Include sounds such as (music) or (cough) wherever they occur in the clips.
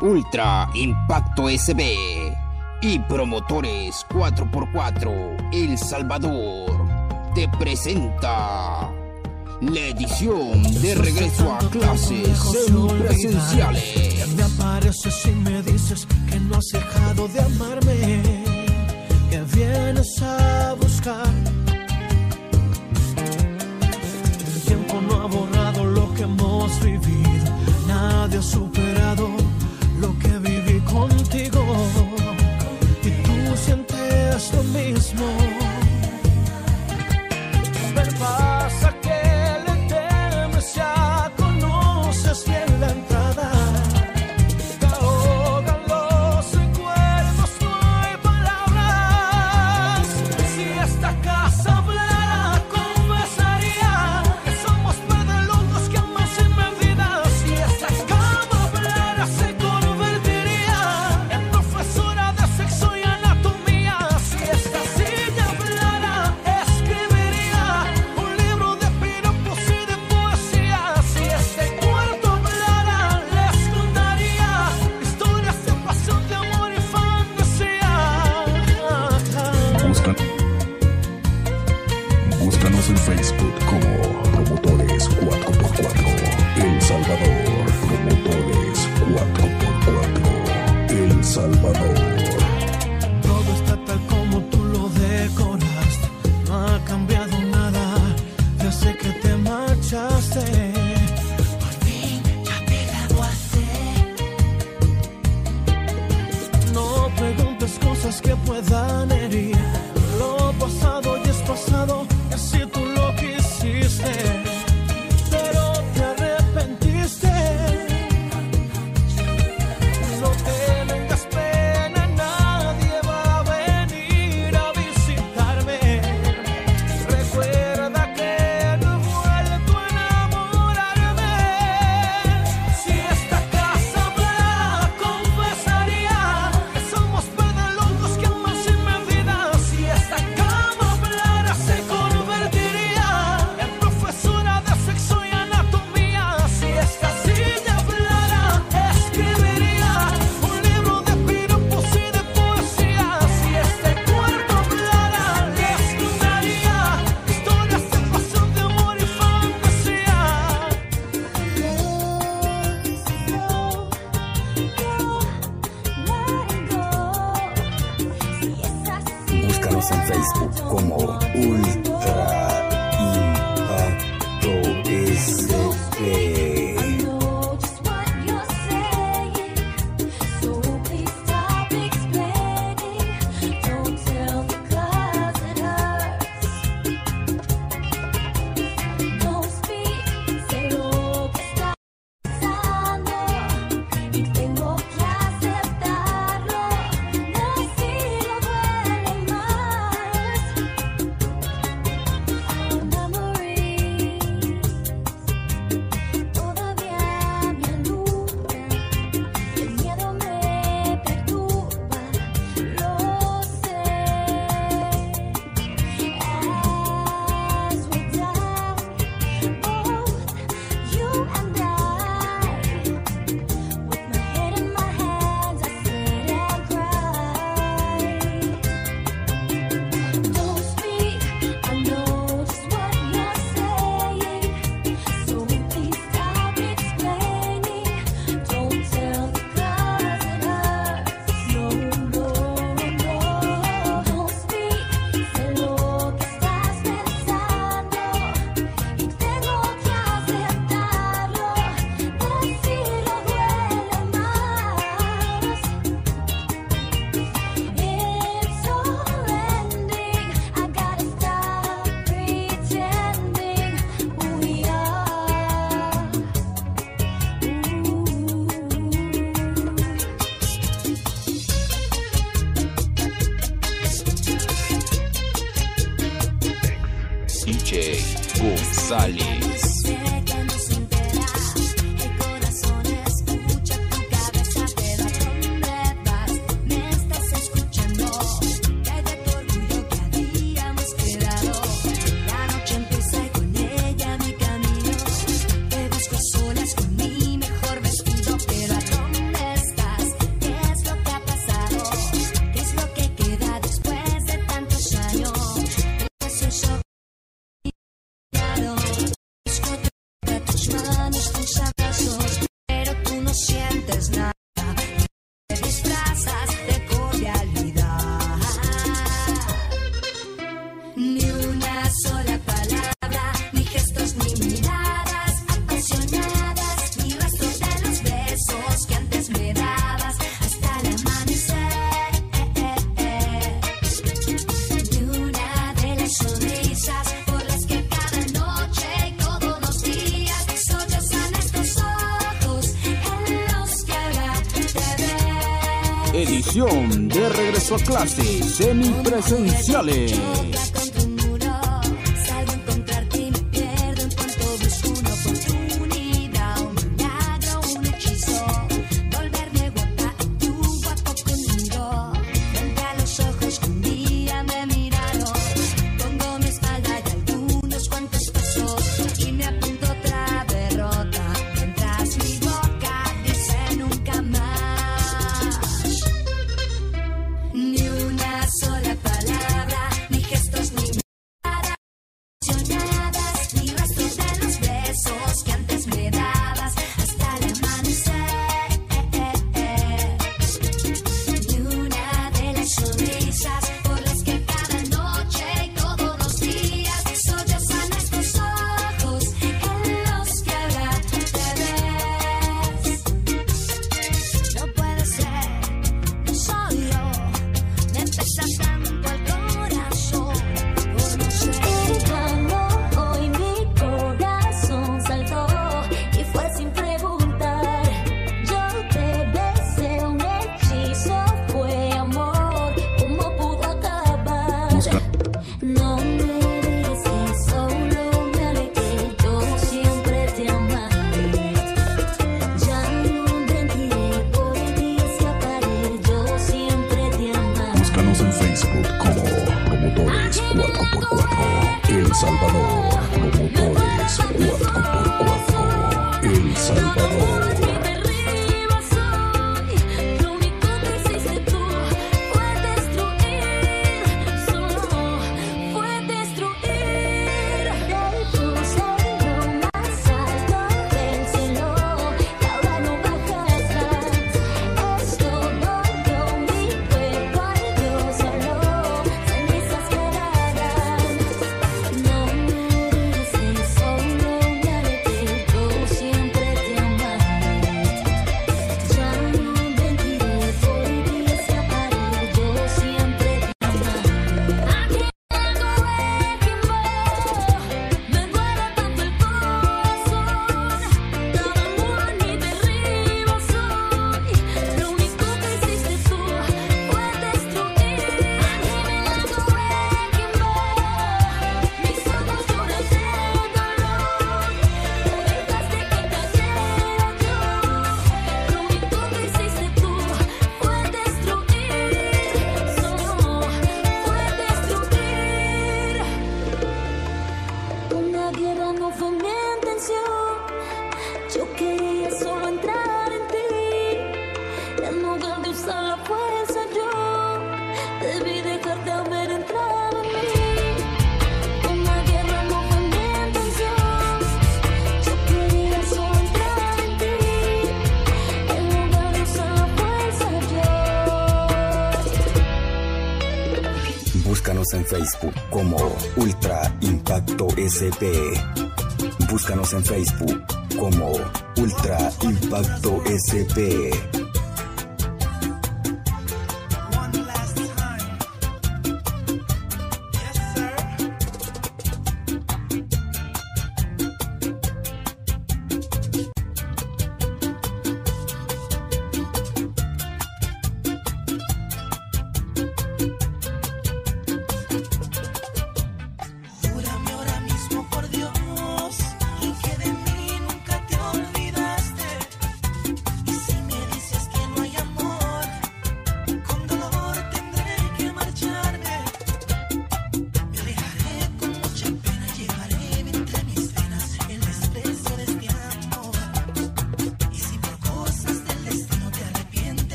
Ultra Impacto SB y Promotores 4x4 El Salvador te presenta la edición de regreso a clases semipresenciales. Me apareces y me dices que no has dejado de amarme, que vienes a buscar. El tiempo no ha borrado lo que hemos vivido, nadie ha superado contigo y tú sientes lo mismo. Verbal. clases semipresenciales. Facebook como Ultra Impacto SP. Búscanos en Facebook como Ultra Impacto SP.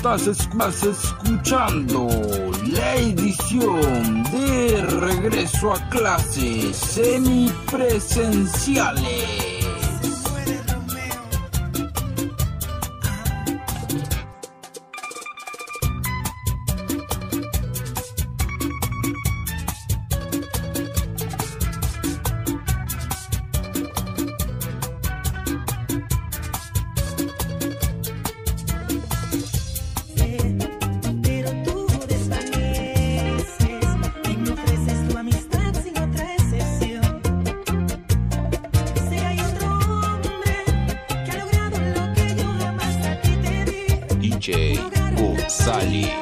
Estás, estás escuchando la edición de regreso a clases semipresenciales. Bali.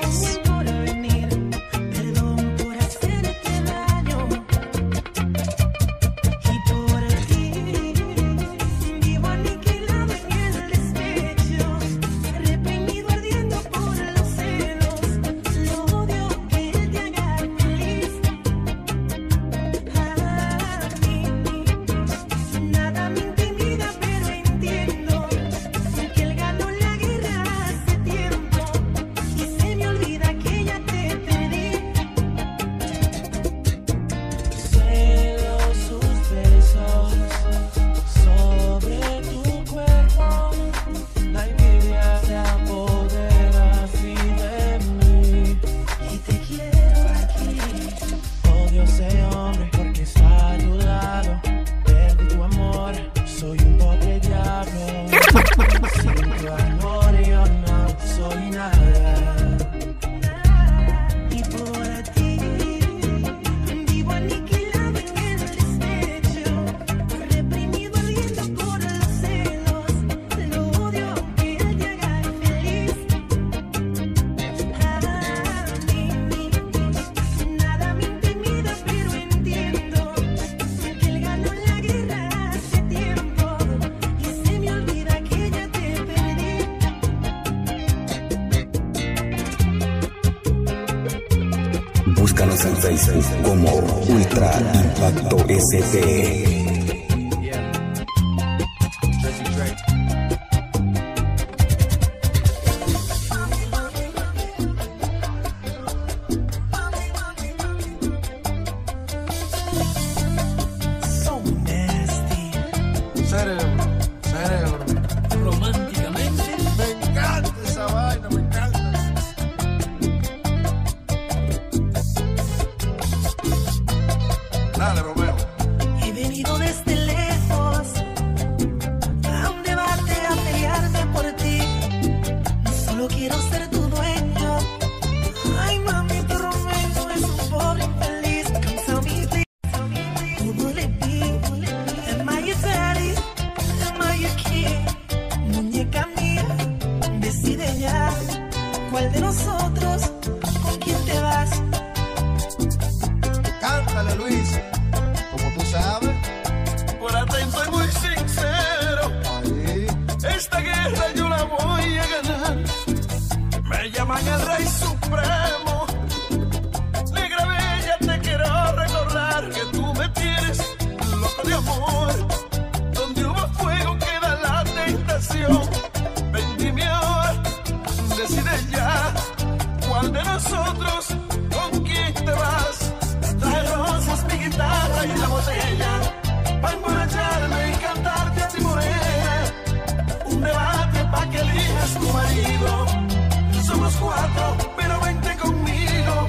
los cuatro, pero vente conmigo.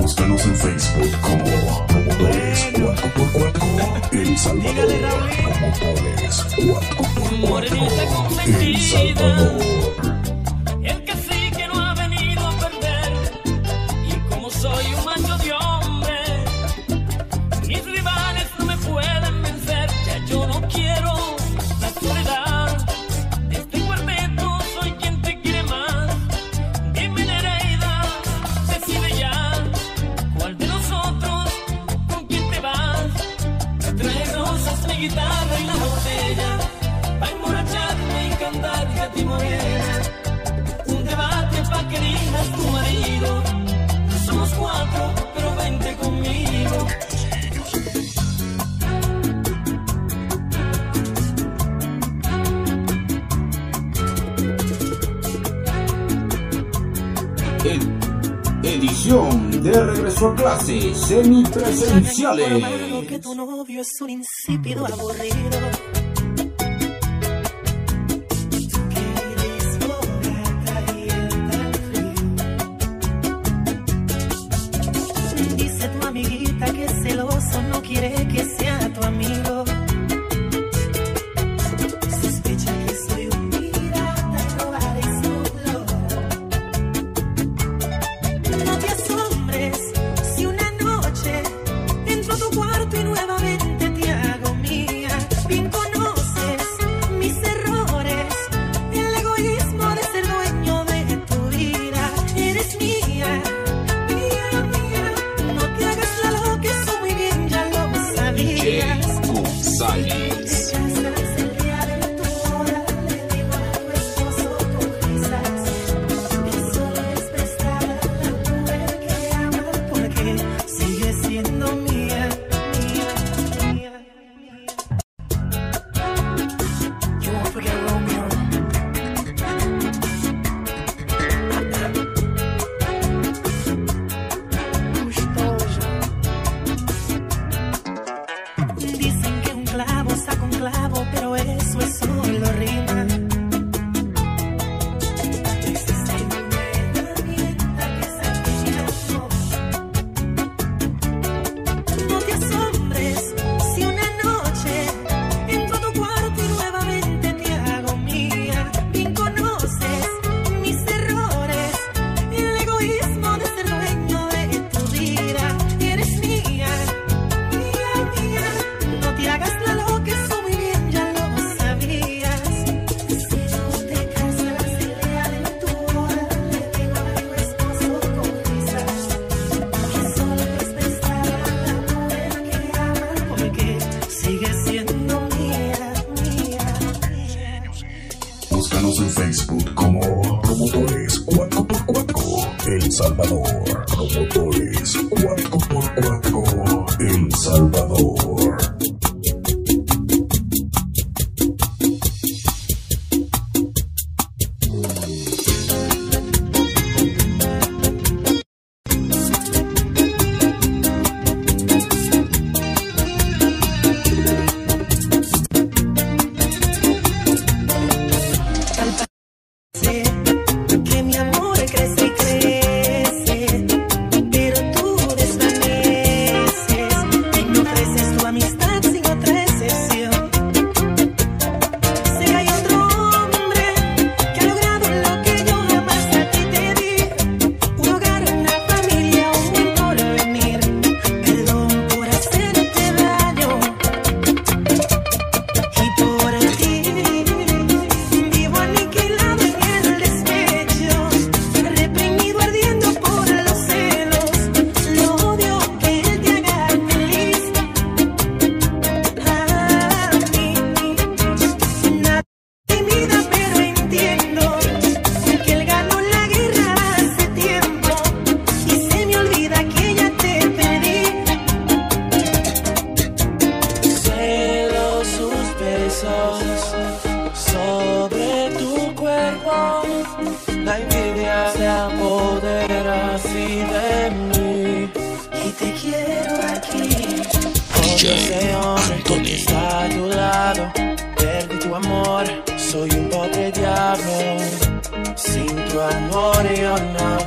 Búscanos en Facebook como Promotores 4x4 El Salvador. Promotores 4x4 El Salvador. semipresenciales. Que.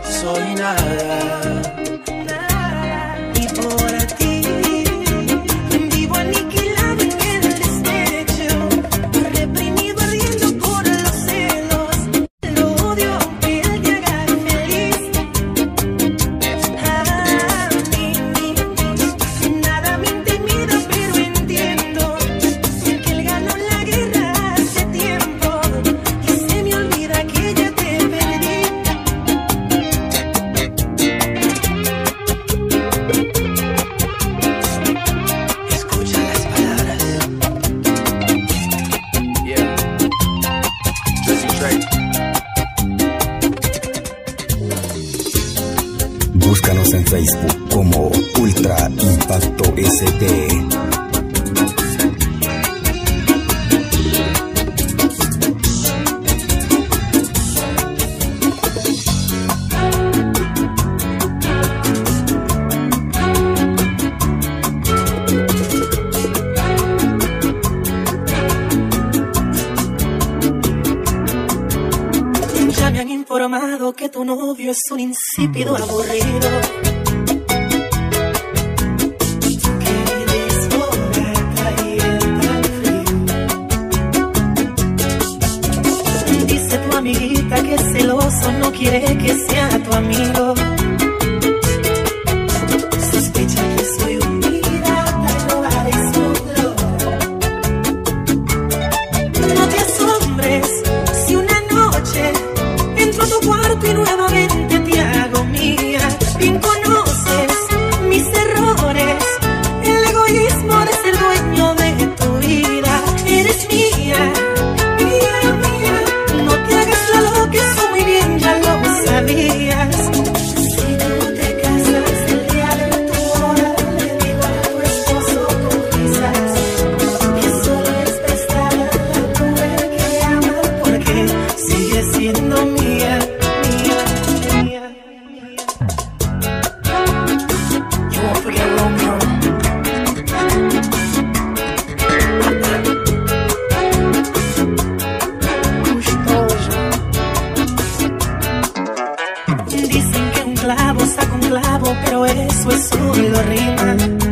soy nada. un insípido mm. aburrido. clavo, saco un clavo, pero eso es solo rima.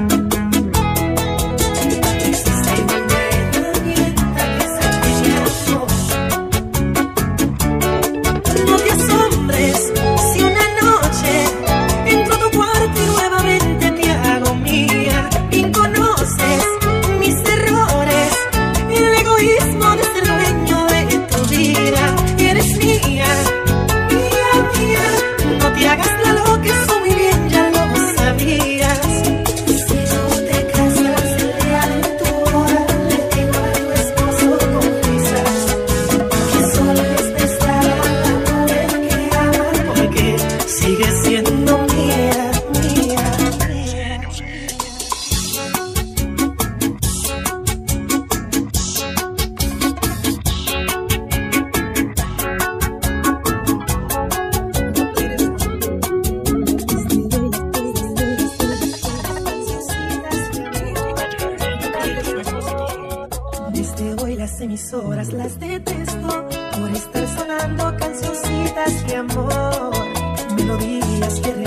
y las piernas.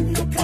no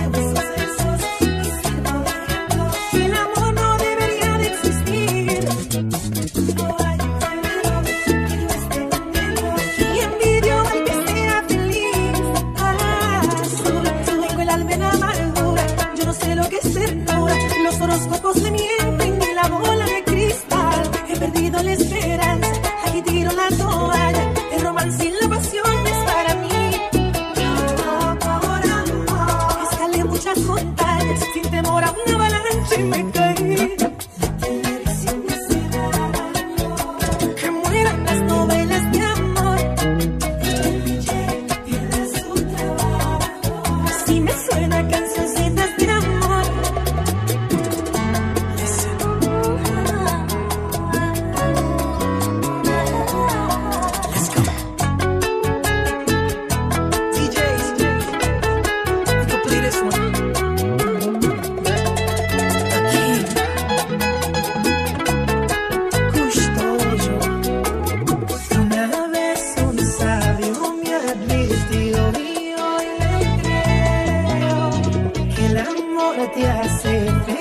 ahora te hace.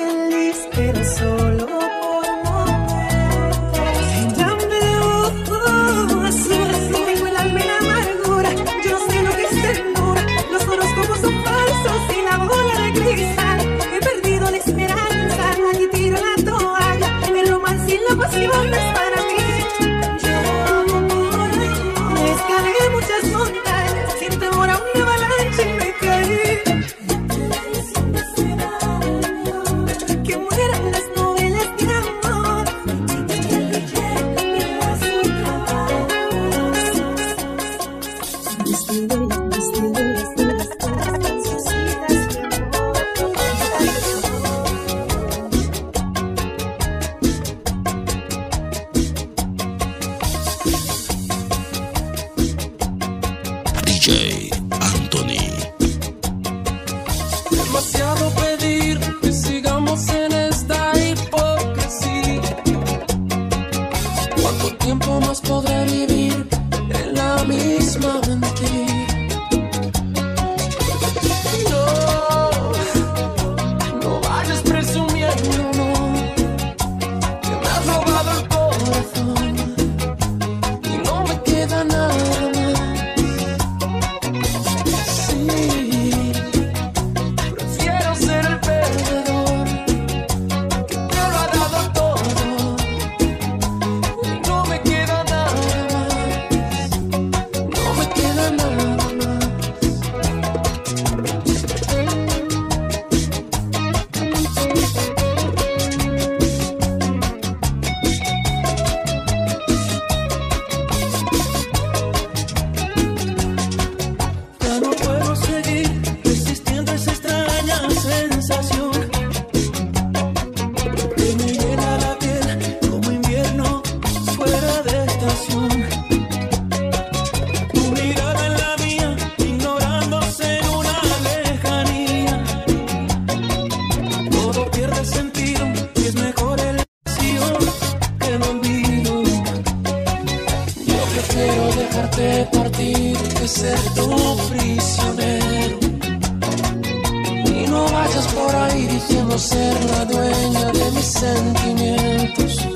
Por ahí diciendo ser la dueña de mis sentimientos.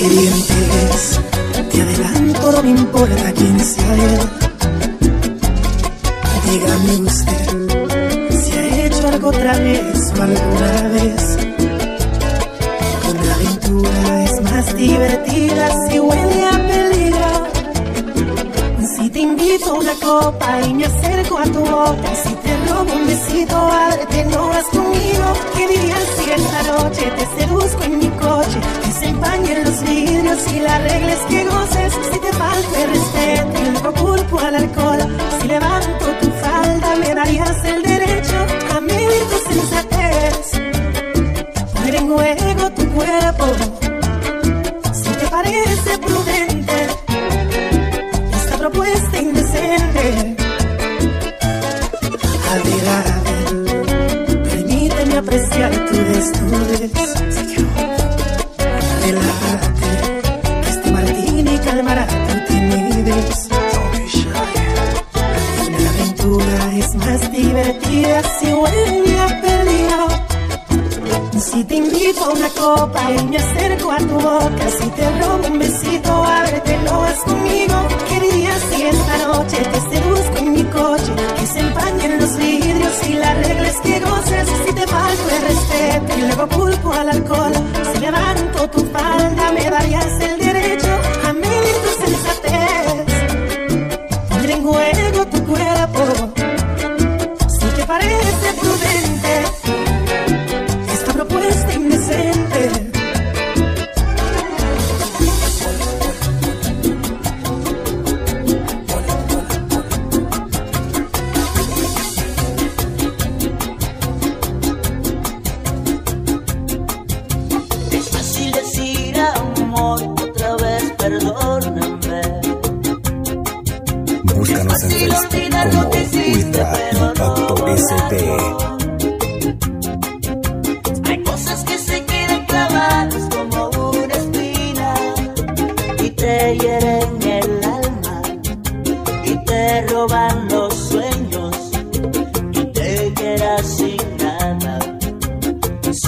Querientes, te adelanto, no me importa quién sea él. Dígame usted si ha hecho algo otra vez o alguna vez. Una aventura es más divertida si huele a peligro. Si te invito a una copa y me acerco a tu boca, si te robo un besito, ábrete, no vas conmigo. ¿Qué dirías si esta noche te seduzco en mi coche? Empañen los vidrios y la regla es que goces. Si te falta el respeto y luego culpo al alcohol, si levanto tu falda, me darías el derecho a medir tu sensatez. Poner en juego tu cuerpo, aventura es más divertida si huele a peligro. Si te invito a una copa y me acerco a tu boca, si te robo un besito, ábrete, lo haz conmigo. ¿Qué dirías si esta noche te seduzco en mi coche? Que se empañen los vidrios y la regla es que goces. Si te falto el respeto y luego culpo al alcohol, si levanto tu falda, me darías el derecho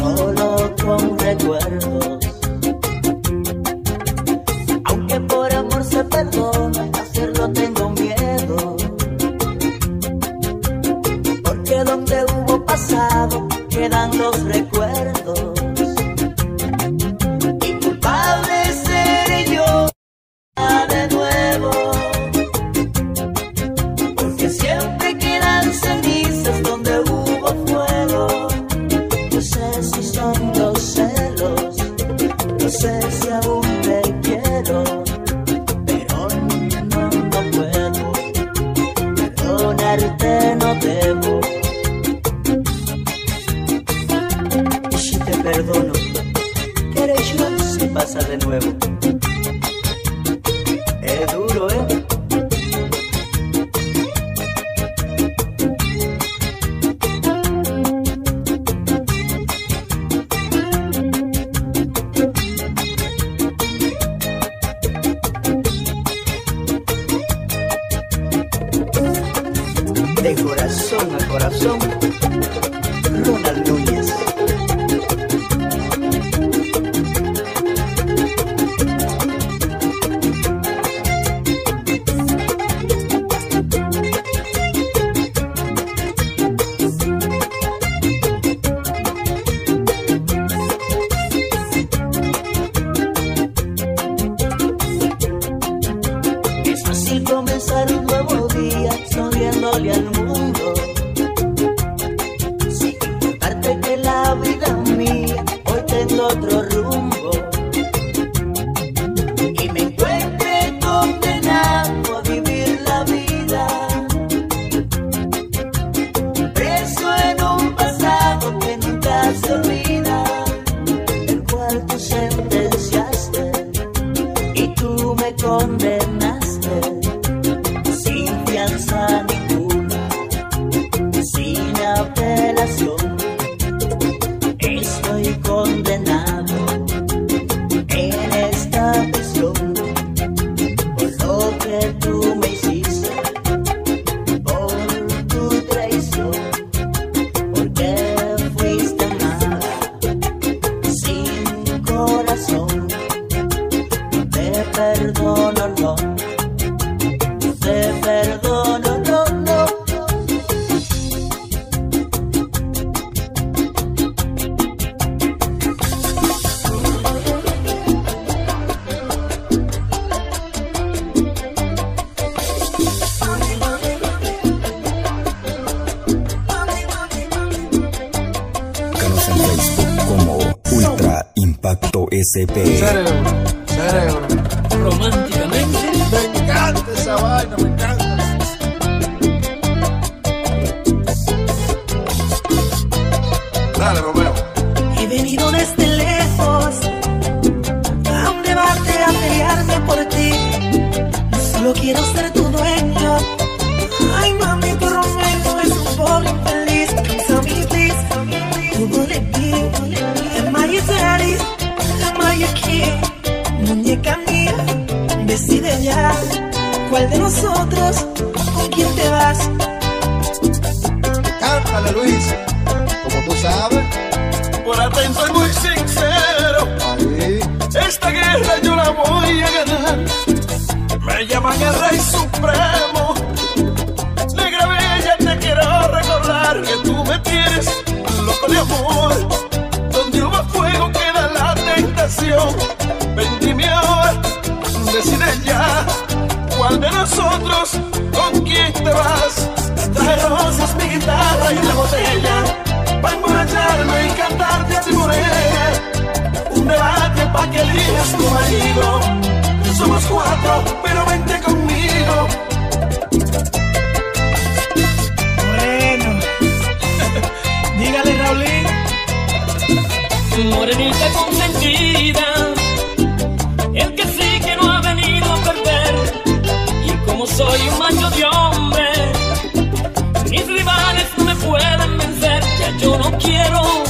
Oh. de corazón a corazón. RCP. el rey supremo. Negra bella, te quiero recordar que tú me tienes loco de amor. Donde hubo fuego queda la tentación. Vendime ahora, decide ya cuál de nosotros con quién te vas. Trae rosas, mi guitarra y una botella. Pa' emborracharme y cantarte a ti morena. Un debate pa' que elijas tu marido somos cuatro, pero vente conmigo. Moreno, (laughs) dígale Raulín. Morenita consentida, el que sí que no ha venido a perder. Y como soy un macho de hombre, mis rivales no me pueden vencer, ya yo no quiero.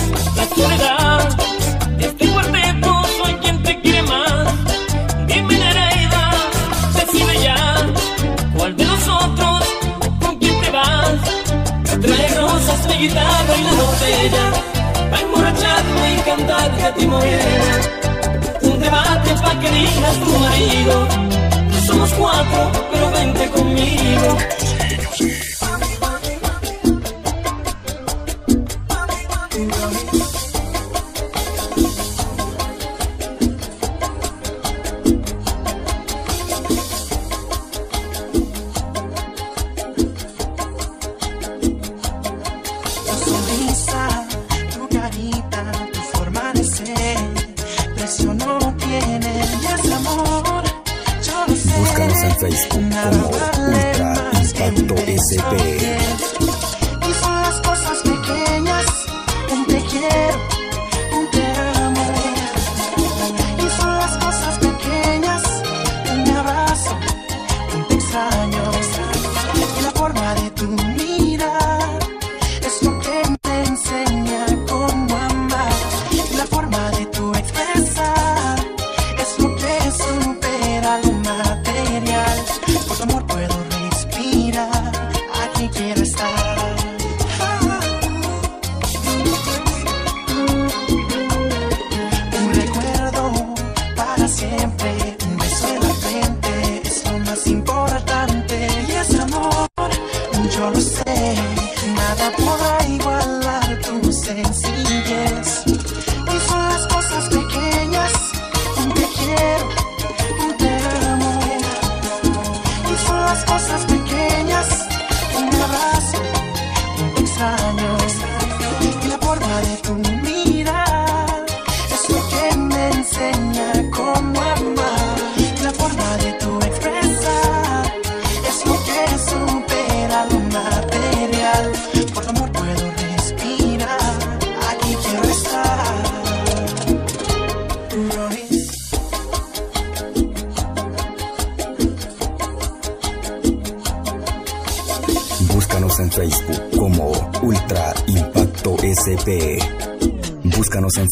guitarra y la doncella, pa' emborracharme y cantarte a ti morena. Un debate pa' que digas tu marido, somos cuatro, pero vente conmigo. Sí, sí.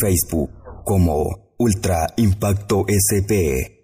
Facebook como Ultra Impacto SP.